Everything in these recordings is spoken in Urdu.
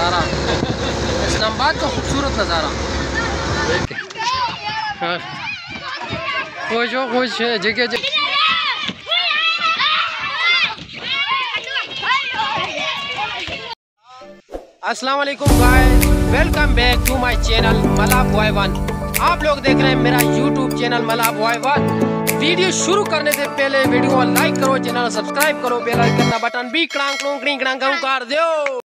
نظارہ اسلام آباد کا خوبصورت نظارہ ہاں۔ خوش ہو خوش جگہ جگہ السلام علیکم guys welcome back to my channel ملا بوائے ون آپ لوگ دیکھ رہے ہیں میرا یوٹیوب چینل ملا بوائے ون ویڈیو شروع کرنے سے پہلے ویڈیو کو لائک کرو چینل سبسکرائب کرو بیل آئیکن کا بٹن بھی کڑانگ کڑونگ کڑینگ کڑانگ کر دیو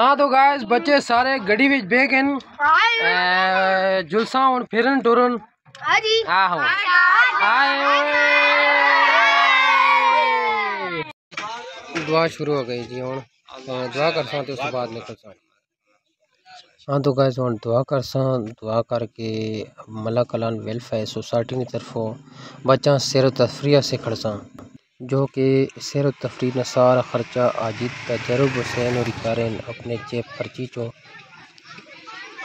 ہاں تو گائز بچے سارے گڑی وچ بے گئے جلساں ہن پھرن ٹرن۔ آہو آئے۔ دعا شروع ہو گئی جی ہوں دعا کر ساں تو اس بعد نکل ساں۔ ہاں تو گائز ہوں دعا کر ساں دعا کر کے ملا کلان ویلفیئر سوسائٹی کی طرفوں بچہ سیر و تفریح سے کھڑساں۔ جو کہ سیر و تفریح نہ سارا خرچہ آجید تجرب حسین اور کارن اپنے جیب خرچی چو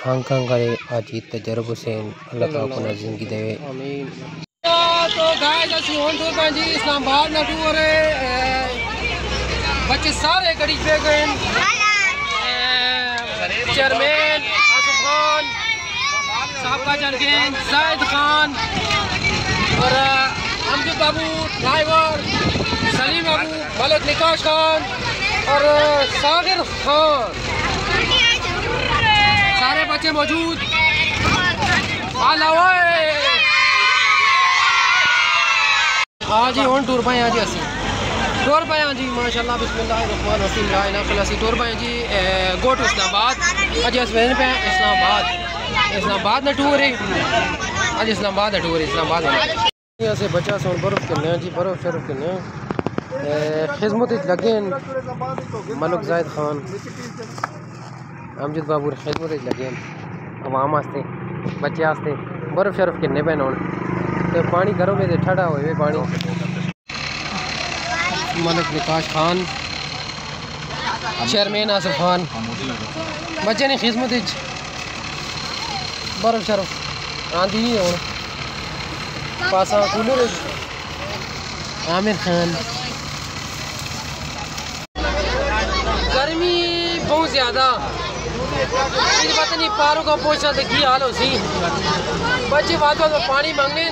ہانگ کانگ کرے آجید تجرب حسین اللہ تعالیٰ کو زندگی دے۔ آمین۔ تو گائز اسی ہون تو پانجی اسلام آباد نہ ٹور بچے سارے گڑی پہ گئے چیئرمین آصف خان سابقہ جرگین زائد خان اور امجد بابو ڈرائیور۔ سلیم ابو ملک نکاش خان اور ساغر خان۔ سارے بچے موجود۔ ہاں جی ہوں ٹور پائے ہاں جی اسی۔ ٹور پائے ہاں جی ماشاء اللہ بسم اللہ الرحمن الرحیم، لا الہ الا اسی ٹور پائے جی گو ٹو اسلام آباد اج اس وین پہ اسلام آباد اسلام آباد نہ ٹور ہے اج اسلام آباد نہ ٹور ہے اسلام آباد یہاں سے بچہ سون برف کرنے ہیں جی برف شرف کرنے ہیں۔ خدمت لگے ہیں ملک زائد خان، امجد بابو خدمت لگے ہیں عوام واسطے بچے واسطے برف شرف کرنے پہ ہوں تو پانی گرم ہے ٹھنڈا ہوئے پانی۔ ملک نکاش خان، چیئرمین آصف خان، بچے نے خدمت برف شرف، آندھی نہیں ہوں پاسا کولر عامر خان گرمی بہت زیادہ مجھے پتہ نہیں پاروں کا پوچھنا تو کی حال ہو سی بچے بات بات پانی مانگنے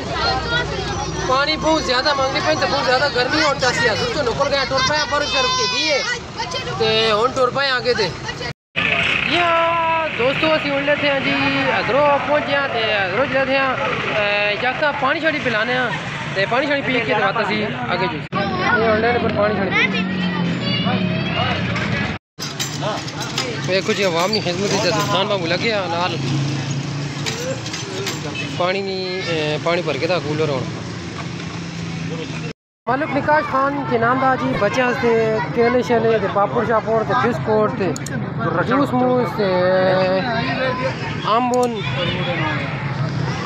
پانی بہت زیادہ مانگنے پہ تو بہت زیادہ گرمی ہوتا سی حضرت تو نکل گیا ٹور پہ برف شرف کے دیے تے ہوں ٹور پہ آگے دے یہ دوستو اسی ہوں لیتے جی ادھروں پہنچ تے ادھروں چلے تھے ہیں پانی چھڑی پلانے تے پانی چھڑی پی کے دواتا سی آگے جو یہ ہوں پر پانی چھڑی پی یہ کچھ عوام نہیں خدمت خان بابو لگے ہیں نال پانی نہیں پانی بھر کے تھا کولر ہونا ملک نکاش خان کے نام دا جی بچے سے کیلے شیلے تے پاپڑ شاپڑ تے بسکٹ تے جوس موس تے آمبون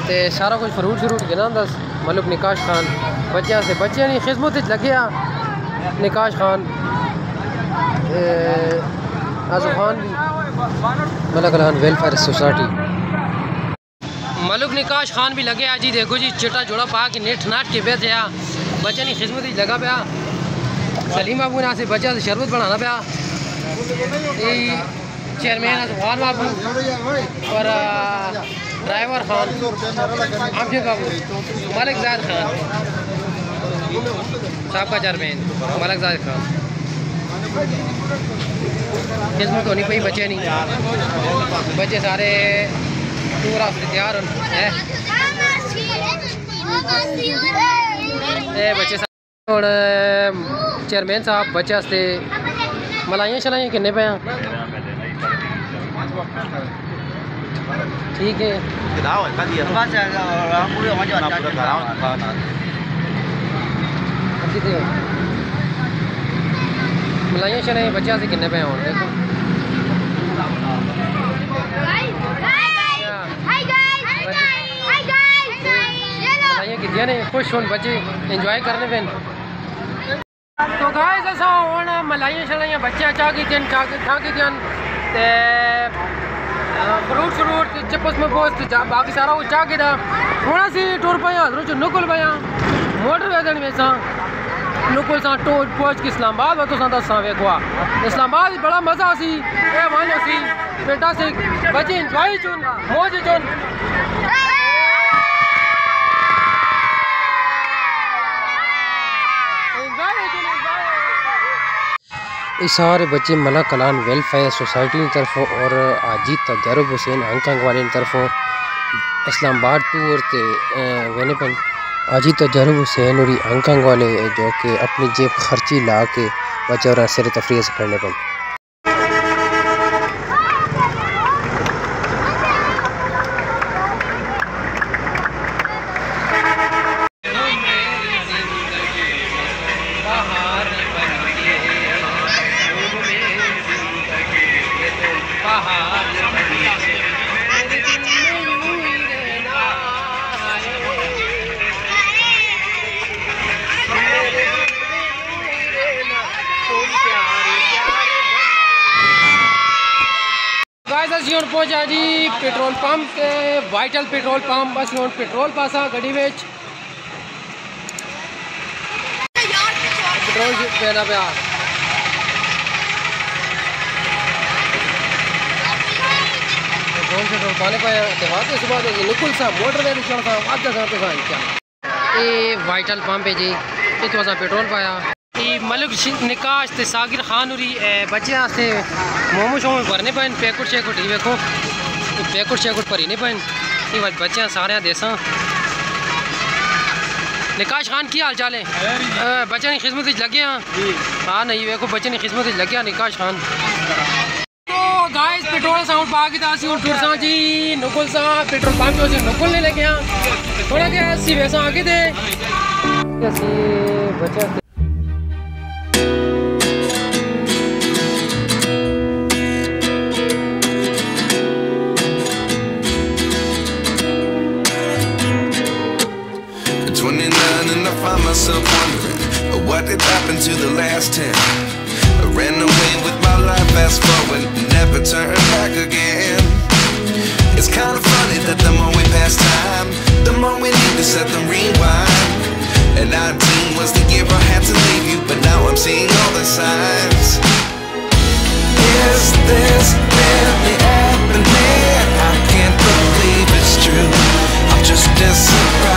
تے سارا کچھ فروٹ شروٹ کے نام دس ملک نکاش خان بچے سے بچے نہیں خدمت لگے آ نکاش خان آزو بھی۔ ملک الان ویلفیئر سوسائٹی ملک نکاش خان بھی لگے آ جی دیکھو جی چٹا جوڑا پا کے نیٹ ناٹ کے بیٹھے آ۔ بچے نہیں خدمت ہی لگا پیا۔ سلیم بابو نے سے بچہ سے شربت بنانا پیا۔ چیئرمین سبحان بابو۔ اور ڈرائیور خان۔ امجد جی بابو۔ ملک زاد خان۔ صاحب کا چیئرمین، ملک زاد خان۔ خدمت ہونی پئی بچے نہیں۔ بچے سارے ٹور آف تیار ہیں بچے ہوں چیئرمین صاحب بچے واسطے ملائیاں شلائیاں کنے پہ ہیں ٹھیک ہے۔ ملائیاں شلائیاں بچے واسطے کنے پہ ہوں دیکھو خوش ہون بچے انجوائے کرنے پہ تو گائز ایسا ہونا ملائیاں شلائیاں بچے چاہ کی دین کھا کی دین تے فروٹ شروٹ چپس میں پوست باقی سارا وہ چاہ کی دا ہونا سی ٹور پایا حضرت نکل پایا موٹر ویدن میں ساں نکل ساں ٹوٹ پوچ کی اسلام آباد وقت ساں دس ساں ویکوا اسلام آباد بڑا مزہ سی، اے وانو سی۔ بیٹا سی، بچی انجوائی چون، موج چون۔ یہ سارے بچے ملک کلان ویلفیئر سوسائٹی کی طرفوں اور آجی تجرب حسین ہانگ والے طرفوں۔ اسلام آباد ٹور تے وینے پن۔ آجی تجرب حسین اور ہانگ والے جو کہ اپنی جیب خرچی لا کے بچے اور سر تفریح سے کرنے پڑے۔ ਅਸੀਂ ਹੁਣ ਪਹੁੰਚਾ ਜੀ ਪੈਟਰੋਲ ਪੰਪ ਤੇ ਵਾਈਟਲ ਪੈਟਰੋਲ ਪੰਪ ਅਸੀਂ ਹੁਣ ਪੈਟਰੋਲ ਪਾਸਾ ਗੱਡੀ ਵਿੱਚ ਪੈਟਰੋਲ ਪੈਣਾ ਪਿਆ ਪੈਟਰੋਲ ਪੈਟਰੋਲ ਪਾਣੇ ਪਾਇਆ ਤੇ ਵਾਦੇ ਸੁਬਾਹ ਦੇ ਨਿਕਲ ਸਾ ਮੋਟਰ ਦੇ ਨਿਕਲ ਸਾ ਵਾਦਾ ਸਾ ਤੇ ਸਾਂ ਇਹ ਵਾਈਟਲ ਪੰਪ ਹੈ ਜੀ ਇੱਥੋਂ ਅਸਾਂ ਪੈਟਰੋਲ ਪਾਇਆ ملک نکاش تے ساگر خان ہوری بچے آستے مومو شومو بھرنے پہن پیکٹ شیکٹ ہی ویکھو پیکٹ شیکٹ بھری نہیں پہن۔ بچے بچے سارے دیساں۔ نکاش خان کی حال چالے بچے کی خدمت لگے ہاں ہاں نہیں ویکھو بچے کی خدمت لگے ہاں Nakash Khan guys petrol sound پا تاسی ہوں ٹور جی نکل سا پیٹرول پمپ سے نکل لے لگے تھوڑا کہ اسی ویسا آگے دے۔ اسی بچے what did happen to the last ten. I ran away with my life, fast forward, never turn back again. It's kind of funny that the more we pass time, the more we need to set the rewind. And 19 was the year I had to leave you, but now I'm seeing all the signs. Is this really happening? I can't believe it's true. I'm just surprised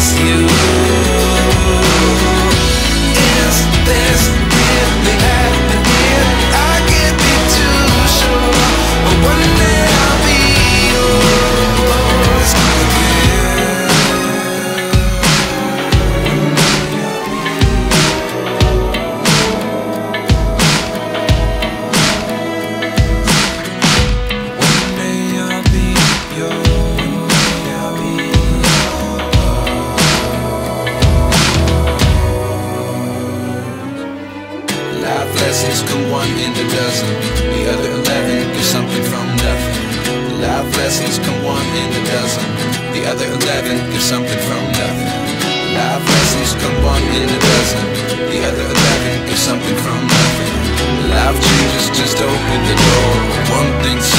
in a dozen. The other eleven is something from nothing. Life changes, just open the door. One thing's